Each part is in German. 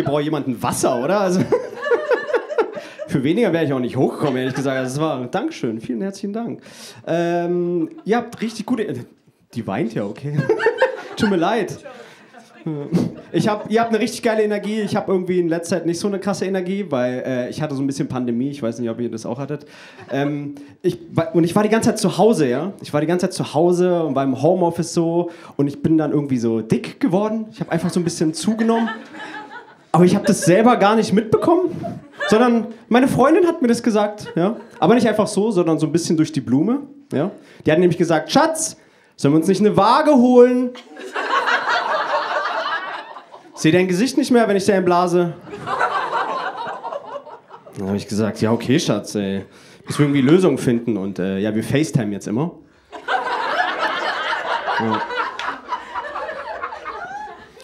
hier braucht jemand Wasser, oder? Also für weniger wäre ich auch nicht hochgekommen, ehrlich gesagt. Also es war, Dankeschön, vielen herzlichen Dank. Ähm, ihr habt richtig gute, die weint ja, okay. Tut mir leid. Ich hab, ihr habt eine richtig geile Energie. Ich habe irgendwie in letzter Zeit nicht so eine krasse Energie, weil äh, ich hatte so ein bisschen Pandemie. Ich weiß nicht, ob ihr das auch hattet. Ähm, ich, und ich war die ganze Zeit zu Hause, ja. Ich war die ganze Zeit zu Hause und war im Homeoffice so. Und ich bin dann irgendwie so dick geworden. Ich habe einfach so ein bisschen zugenommen. Aber ich habe das selber gar nicht mitbekommen, sondern meine Freundin hat mir das gesagt, ja. Aber nicht einfach so, sondern so ein bisschen durch die Blume, ja. Die hat nämlich gesagt, Schatz, sollen wir uns nicht eine Waage holen? Sehe dein Gesicht nicht mehr, wenn ich dir blase. Dann habe ich gesagt, ja okay, Schatz, ey. Müssen wir irgendwie Lösungen finden und äh, ja, wir FaceTime jetzt immer. Ja.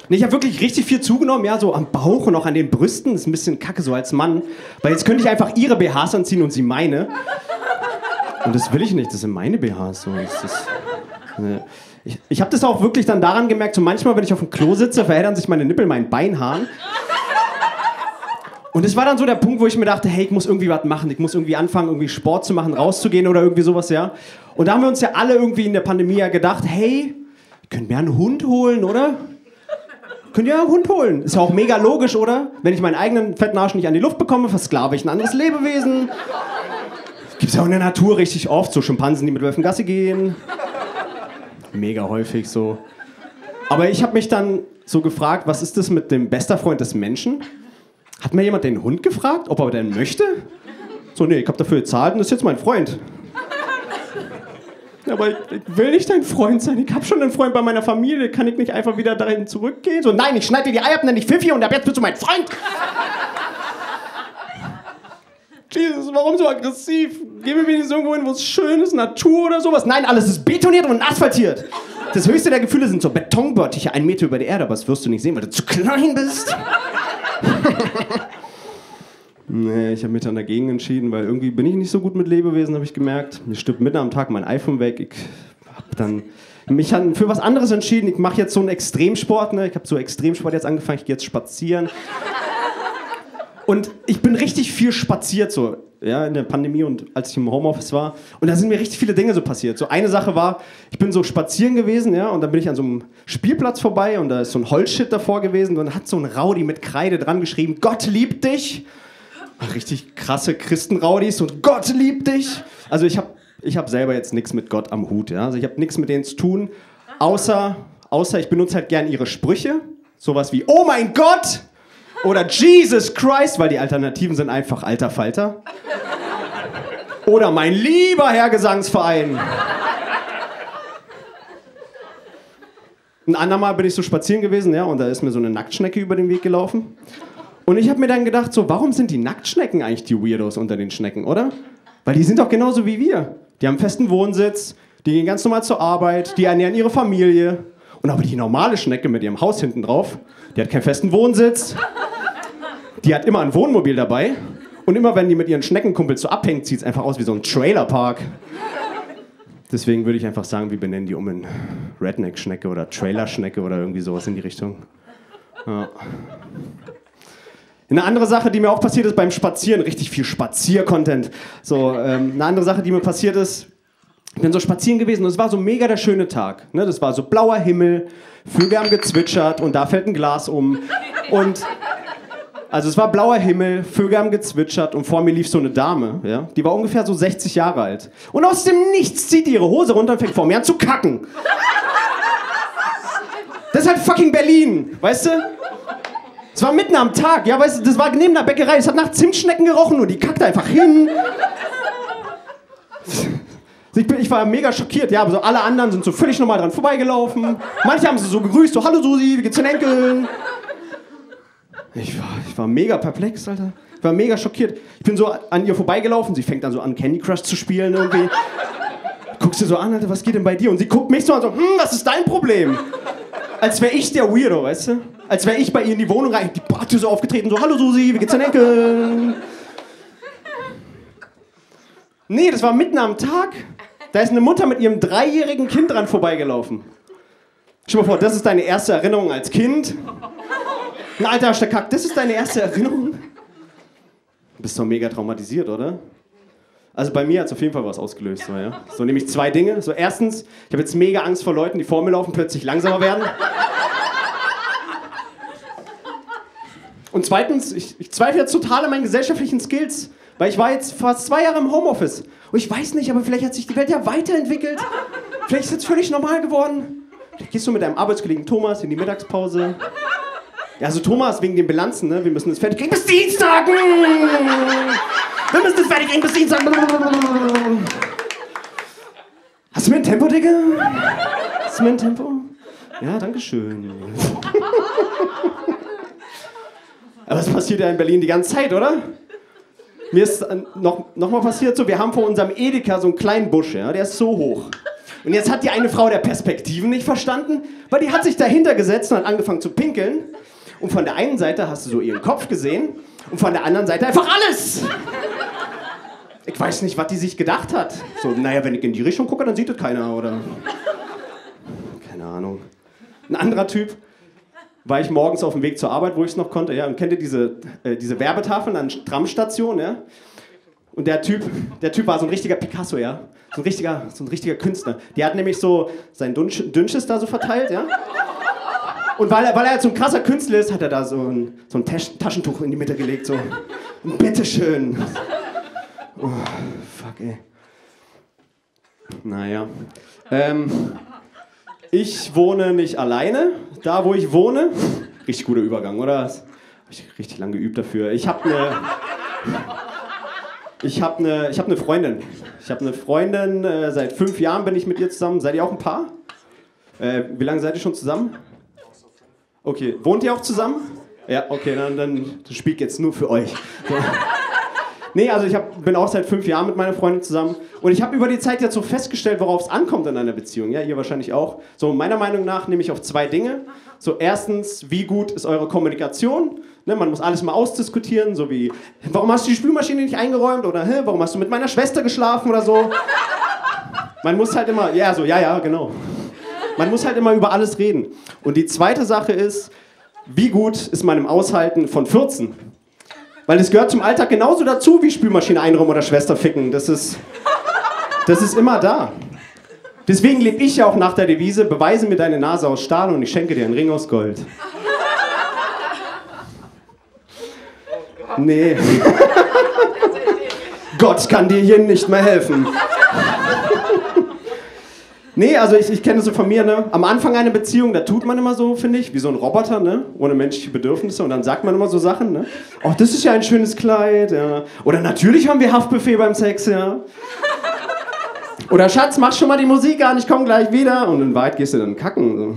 Nee, ich habe wirklich richtig viel zugenommen, ja, so am Bauch und auch an den Brüsten. Das ist ein bisschen kacke so als Mann. Weil jetzt könnte ich einfach ihre BHs anziehen und sie meine. Und das will ich nicht, das sind meine BHs. So. Das ist, ne. Ich, ich habe das auch wirklich dann daran gemerkt, so manchmal, wenn ich auf dem Klo sitze, verheddern sich meine Nippel meinen Beinhaaren. Und es war dann so der Punkt, wo ich mir dachte, hey, ich muss irgendwie was machen, ich muss irgendwie anfangen, irgendwie Sport zu machen, rauszugehen oder irgendwie sowas, ja. Und da haben wir uns ja alle irgendwie in der Pandemie ja gedacht, hey, könnt mir einen Hund holen, oder? Könnt ihr einen Hund holen? Ist ja auch mega logisch, oder? Wenn ich meinen eigenen fetten Arsch nicht an die Luft bekomme, versklave ich ein anderes Lebewesen. Gibt es ja auch in der Natur richtig oft, so Schimpansen, die mit Wölfen Gasse gehen mega häufig so. Aber ich habe mich dann so gefragt, was ist das mit dem bester Freund des Menschen? Hat mir jemand den Hund gefragt, ob er denn möchte? So, nee, ich habe dafür gezahlt und das ist jetzt mein Freund. Aber ich, ich will nicht dein Freund sein. Ich habe schon einen Freund bei meiner Familie. Kann ich nicht einfach wieder dahin zurückgehen? So, nein, ich schneide dir die Eier ab, nenne dich Fifi und ab jetzt bist du mein Freund. Jesus, warum so aggressiv? Gehen wir wenigstens irgendwo hin, wo es schön ist, Natur oder sowas. Nein, alles ist betoniert und asphaltiert. Das höchste der Gefühle sind so Betonbottiche, einen Meter über der Erde, aber das wirst du nicht sehen, weil du zu klein bist. nee, ich habe mich dann dagegen entschieden, weil irgendwie bin ich nicht so gut mit Lebewesen, habe ich gemerkt. Mir stirbt mitten am Tag mein iPhone weg. Ich habe dann mich für was anderes entschieden. Ich mache jetzt so einen Extremsport. Ne? Ich habe so Extremsport jetzt angefangen. Ich gehe jetzt spazieren. Und ich bin richtig viel spaziert so, ja, in der Pandemie und als ich im Homeoffice war. Und da sind mir richtig viele Dinge so passiert. So eine Sache war, ich bin so spazieren gewesen, ja, und dann bin ich an so einem Spielplatz vorbei und da ist so ein Holzschild davor gewesen und dann hat so ein Rowdy mit Kreide dran geschrieben, Gott liebt dich. Richtig krasse Christenraudis und Gott liebt dich. Also ich habe ich hab selber jetzt nichts mit Gott am Hut, ja. Also ich habe nichts mit denen zu tun, außer, außer ich benutze halt gern ihre Sprüche. Sowas wie, oh mein Gott! Oder Jesus Christ, weil die Alternativen sind einfach alter Falter. Oder mein lieber Herr Gesangsverein. Ein andermal bin ich so spazieren gewesen, ja, und da ist mir so eine Nacktschnecke über den Weg gelaufen. Und ich habe mir dann gedacht, so, warum sind die Nacktschnecken eigentlich die Weirdos unter den Schnecken, oder? Weil die sind doch genauso wie wir. Die haben festen Wohnsitz, die gehen ganz normal zur Arbeit, die ernähren ihre Familie. Und aber die normale Schnecke mit ihrem Haus hinten drauf, die hat keinen festen Wohnsitz, die hat immer ein Wohnmobil dabei und immer wenn die mit ihren Schneckenkumpels so abhängt, sieht es einfach aus wie so ein Trailerpark. Deswegen würde ich einfach sagen, wir benennen die um in Redneck-Schnecke oder Trailer-Schnecke oder irgendwie sowas in die Richtung. Ja. Eine andere Sache, die mir auch passiert ist beim Spazieren, richtig viel Spazier-Content. So, ähm, eine andere Sache, die mir passiert ist, ich bin so spazieren gewesen und es war so mega der schöne Tag. Ne? Das war so blauer Himmel, Vögel haben gezwitschert und da fällt ein Glas um. Und also es war blauer Himmel, Vögel haben gezwitschert und vor mir lief so eine Dame, ja, die war ungefähr so 60 Jahre alt. Und aus dem Nichts zieht die ihre Hose runter und fängt vor mir an zu kacken. Das ist halt fucking Berlin, weißt du? Es war mitten am Tag, ja, weißt du, das war neben der Bäckerei, es hat nach Zimtschnecken gerochen und die kackt einfach hin. Ich, bin, ich, war mega schockiert, ja, aber so alle anderen sind so völlig normal dran vorbeigelaufen. Manche haben sie so gegrüßt, so, hallo Susi, wie geht's den Enkeln? Ich war, ich war mega perplex, Alter. Ich war mega schockiert. Ich bin so an ihr vorbeigelaufen. Sie fängt dann so an, Candy Crush zu spielen irgendwie. Guckst du so an, Alter, was geht denn bei dir? Und sie guckt mich so an, so, hm, was ist dein Problem? Als wäre ich der Weirdo, weißt du? Als wäre ich bei ihr in die Wohnung rein, die Party so aufgetreten, so, hallo Susi, wie geht's deinen Enkel? Nee, das war mitten am Tag. Da ist eine Mutter mit ihrem dreijährigen Kind dran vorbeigelaufen. Stell dir mal vor, das ist deine erste Erinnerung als Kind. Na, Alter, Kack, das ist deine erste Erinnerung? Du bist doch mega traumatisiert, oder? Also bei mir hat es auf jeden Fall was ausgelöst. So, ja? so nämlich zwei Dinge. So erstens, ich habe jetzt mega Angst vor Leuten, die vor mir laufen, plötzlich langsamer werden. Und zweitens, ich, ich zweifle jetzt total an meinen gesellschaftlichen Skills. Weil ich war jetzt fast zwei Jahre im Homeoffice. Und ich weiß nicht, aber vielleicht hat sich die Welt ja weiterentwickelt. Vielleicht ist es jetzt völlig normal geworden. Vielleicht gehst du mit deinem Arbeitskollegen Thomas in die Mittagspause. Ja, also Thomas, wegen den Bilanzen, ne? Wir müssen das fertig kriegen bis Dienstag. Wir müssen das fertig Dienstag. Hast du mir ein Tempo, Digga? Hast du mir ein Tempo? Ja, danke schön. Aber das passiert ja in Berlin die ganze Zeit, oder? Mir ist äh, noch, noch mal passiert so, wir haben vor unserem Edeka so einen kleinen Busch, ja, der ist so hoch. Und jetzt hat die eine Frau der Perspektiven nicht verstanden, weil die hat sich dahinter gesetzt und hat angefangen zu pinkeln. Und von der einen Seite hast du so ihren Kopf gesehen und von der anderen Seite einfach alles. Ich weiß nicht, was die sich gedacht hat. So, naja, wenn ich in die Richtung gucke, dann sieht das keiner, oder? Keine Ahnung. Ein anderer Typ, war ich morgens auf dem Weg zur Arbeit, wo ich es noch konnte. Ja, und kennt ihr diese, äh, diese Werbetafeln an Tramstationen? Ja? Und der Typ, der Typ war so ein richtiger Picasso, ja. So ein richtiger, so ein richtiger Künstler. Der hat nämlich so sein Dünnsches da so verteilt, ja. Und weil er, weil er halt so ein krasser Künstler ist, hat er da so ein, so ein Taschentuch in die Mitte gelegt, so. Bitteschön. Oh, fuck, ey. Naja. Ähm, ich wohne nicht alleine, da wo ich wohne. Richtig guter Übergang, oder? Habe ich richtig lange geübt dafür. Ich habe eine. Ich habe eine hab ne Freundin. Ich habe eine Freundin, äh, seit fünf Jahren bin ich mit ihr zusammen. Seid ihr auch ein Paar? Äh, wie lange seid ihr schon zusammen? Okay, wohnt ihr auch zusammen? Ja, okay, dann, dann das spielt jetzt nur für euch. So. Nee, also ich hab, bin auch seit fünf Jahren mit meiner Freundin zusammen und ich habe über die Zeit jetzt so festgestellt, worauf es ankommt in einer Beziehung. Ja, ihr wahrscheinlich auch. So, meiner Meinung nach nehme ich auf zwei Dinge. So, erstens, wie gut ist eure Kommunikation? Ne, man muss alles mal ausdiskutieren, so wie, warum hast du die Spülmaschine nicht eingeräumt? Oder, hä, warum hast du mit meiner Schwester geschlafen oder so? Man muss halt immer, ja, so, ja, ja, genau. Man muss halt immer über alles reden. Und die zweite Sache ist, wie gut ist man im Aushalten von 14? Weil es gehört zum Alltag genauso dazu wie Spülmaschine einräumen oder Schwester ficken. Das ist, das ist immer da. Deswegen lebe ich ja auch nach der Devise, beweise mir deine Nase aus Stahl und ich schenke dir einen Ring aus Gold. Nee. Gott kann dir hier nicht mehr helfen. Nee, also ich, ich kenne so von mir, ne? Am Anfang einer Beziehung, da tut man immer so, finde ich, wie so ein Roboter, ne? Ohne menschliche Bedürfnisse. Und dann sagt man immer so Sachen, ne? Oh, das ist ja ein schönes Kleid, ja. Oder natürlich haben wir Haftbuffet beim Sex, ja. Oder Schatz, mach schon mal die Musik an, ich komme gleich wieder. Und in Wahrheit gehst du dann kacken. So.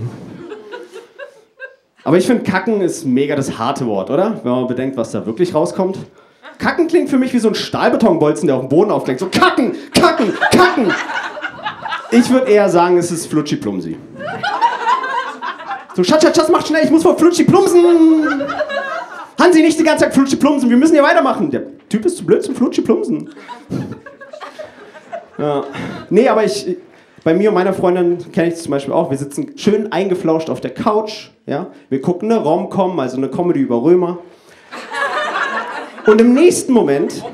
Aber ich finde, kacken ist mega das harte Wort, oder? Wenn man bedenkt, was da wirklich rauskommt. Kacken klingt für mich wie so ein Stahlbetonbolzen, der auf dem Boden aufklingt. So kacken, kacken, kacken. Ich würde eher sagen, es ist Flutschi Plumsi. So, Schatz, Schatz, mach schnell, ich muss vor Flutschi Plumsen. Hansi, nicht die ganze Zeit Flutschi Plumsen, wir müssen hier weitermachen. Der Typ ist zu blöd zum Flutschi Plumsen. Ja. Nee, aber ich, bei mir und meiner Freundin kenne ich es zum Beispiel auch. Wir sitzen schön eingeflauscht auf der Couch. Ja? Wir gucken eine Rom-Com, also eine Comedy über Römer. Und im nächsten Moment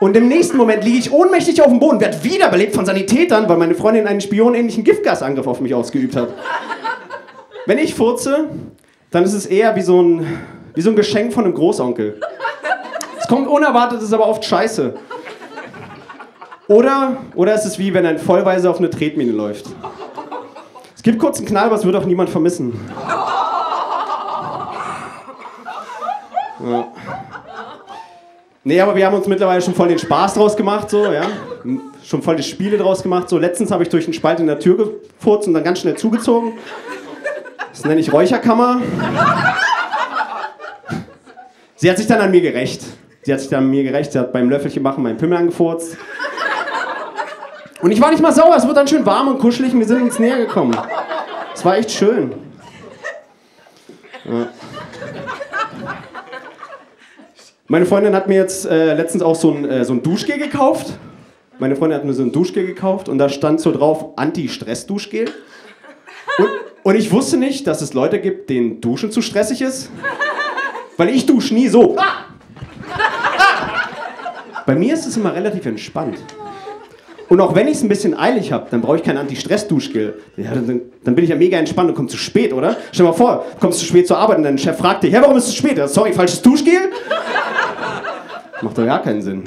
und im nächsten Moment liege ich ohnmächtig auf dem Boden, werde wiederbelebt von Sanitätern, weil meine Freundin einen spionähnlichen Giftgasangriff auf mich ausgeübt hat. Wenn ich furze, dann ist es eher wie so ein, wie so ein Geschenk von einem Großonkel. Es kommt unerwartet, ist aber oft scheiße. Oder, oder ist es wie, wenn ein Vollweise auf eine Tretmine läuft. Es gibt kurz einen Knall, aber es wird auch niemand vermissen. Ja. Nee, aber wir haben uns mittlerweile schon voll den Spaß draus gemacht, so, ja. Schon voll die Spiele draus gemacht. So, letztens habe ich durch einen Spalt in der Tür gefurzt und dann ganz schnell zugezogen. Das nenne ich Räucherkammer. Sie hat sich dann an mir gerecht. Sie hat sich dann an mir gerecht. Sie hat beim Löffelchen machen meinen Pimmel angefurzt. Und ich war nicht mal sauer. Es wird dann schön warm und kuschelig und wir sind uns näher gekommen. Es war echt schön. Ja. Meine Freundin hat mir jetzt äh, letztens auch so ein, äh, so ein Duschgel gekauft. Meine Freundin hat mir so ein Duschgel gekauft und da stand so drauf Anti-Stress-Duschgel. Und, und ich wusste nicht, dass es Leute gibt, denen Duschen zu stressig ist. Weil ich dusche nie so. Bei mir ist es immer relativ entspannt. Und auch wenn ich es ein bisschen eilig habe, dann brauche ich kein Anti-Stress-Duschgel. Ja, dann, dann, bin ich ja mega entspannt und komme zu spät, oder? Stell dir mal vor, kommst zu spät zur Arbeit und dein Chef fragt dich, ja, warum ist es zu spät? Sorry, falsches Duschgel? Macht doch gar keinen Sinn.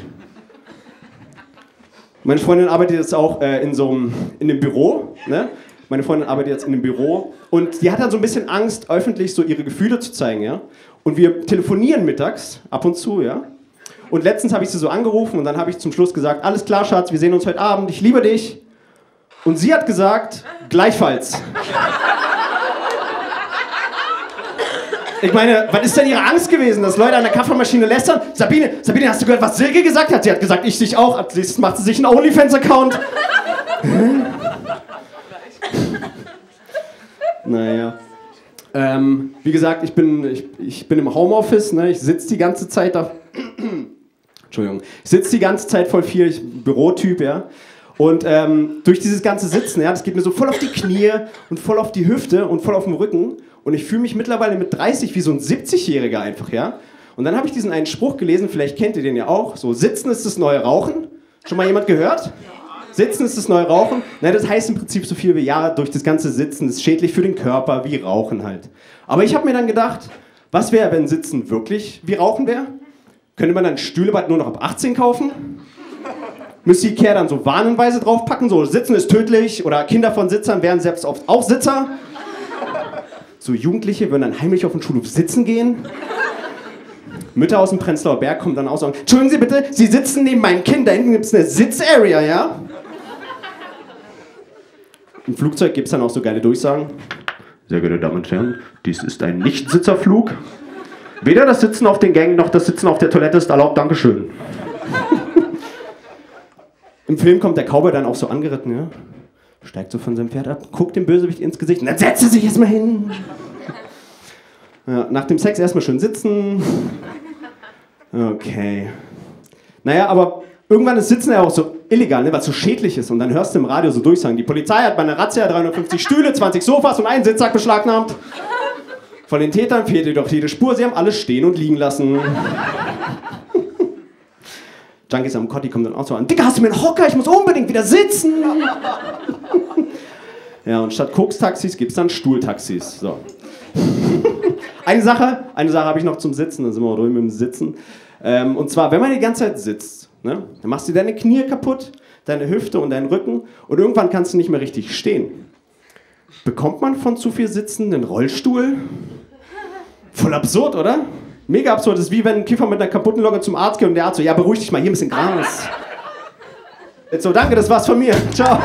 Meine Freundin arbeitet jetzt auch äh, in so einem, in einem Büro. Ne? Meine Freundin arbeitet jetzt in einem Büro und die hat dann so ein bisschen Angst, öffentlich so ihre Gefühle zu zeigen, ja. Und wir telefonieren mittags ab und zu, ja. Und letztens habe ich sie so angerufen und dann habe ich zum Schluss gesagt, alles klar, Schatz, wir sehen uns heute Abend, ich liebe dich. Und sie hat gesagt, gleichfalls. Ich meine, was ist denn ihre Angst gewesen, dass Leute an der Kaffeemaschine lästern? Sabine, Sabine, hast du gehört, was Silke gesagt hat? Sie hat gesagt, ich dich auch. Als nächstes macht sie sich einen OnlyFans-Account. naja. Ähm, wie gesagt, ich bin, ich, ich bin im Homeoffice, ne? ich sitze die ganze Zeit da. Entschuldigung. Ich sitze die ganze Zeit voll viel, ich bin Bürotyp, ja. Und ähm, durch dieses ganze Sitzen, ja, das geht mir so voll auf die Knie und voll auf die Hüfte und voll auf den Rücken. Und ich fühle mich mittlerweile mit 30 wie so ein 70-Jähriger einfach, ja. Und dann habe ich diesen einen Spruch gelesen, vielleicht kennt ihr den ja auch, so Sitzen ist das neue Rauchen. Schon mal jemand gehört? Sitzen ist das neue Rauchen. Na, das heißt im Prinzip so viel wie, ja, durch das ganze Sitzen ist schädlich für den Körper, wie Rauchen halt. Aber ich habe mir dann gedacht, was wäre, wenn Sitzen wirklich wie Rauchen wäre? Könnte man dann Stühlebad nur noch ab 18 kaufen? Müsste Ikea dann so warnenweise draufpacken, so Sitzen ist tödlich oder Kinder von Sitzern werden selbst oft auch Sitzer? So Jugendliche würden dann heimlich auf den Schulhof sitzen gehen. Mütter aus dem Prenzlauer Berg kommen dann auch sagen, Entschuldigen Sie bitte, Sie sitzen neben meinem Kind, da hinten gibt es eine Sitzarea, ja? Im Flugzeug gibt es dann auch so geile Durchsagen. Sehr geehrte Damen und Herren, dies ist ein Nichtsitzerflug. Weder das Sitzen auf den Gängen noch das Sitzen auf der Toilette ist erlaubt, Dankeschön. Im Film kommt der Cowboy dann auch so angeritten, ja? Steigt so von seinem Pferd ab, guckt dem Bösewicht ins Gesicht und dann setzt er sich erstmal hin. Ja, nach dem Sex erstmal schön sitzen. Okay. Naja, aber irgendwann ist Sitzen ja auch so illegal, ne, weil es so schädlich ist. Und dann hörst du im Radio so durchsagen, die Polizei hat bei einer Razzia 350 Stühle, 20 Sofas und einen Sitzsack beschlagnahmt. Von den Tätern fehlt jedoch jede Spur, sie haben alles stehen und liegen lassen. Junkies am Kotti kommen dann auch so an. Digga, hast du mir einen Hocker? Ich muss unbedingt wieder sitzen. ja, und statt Koks-Taxis gibt es dann Stuhltaxis. So. eine Sache, eine Sache habe ich noch zum Sitzen, dann sind wir auch drüben im Sitzen. Ähm, und zwar, wenn man die ganze Zeit sitzt, ne, dann machst du deine Knie kaputt, deine Hüfte und deinen Rücken und irgendwann kannst du nicht mehr richtig stehen. Bekommt man von zu viel Sitzen einen Rollstuhl? Voll absurd, oder? Mega absurd. Das ist wie wenn ein Kiffer mit einer kaputten Logge zum Arzt geht und der Arzt so, ja, beruhig dich mal, hier ein bisschen Gras. Jetzt so, danke, das war's von mir. Ciao.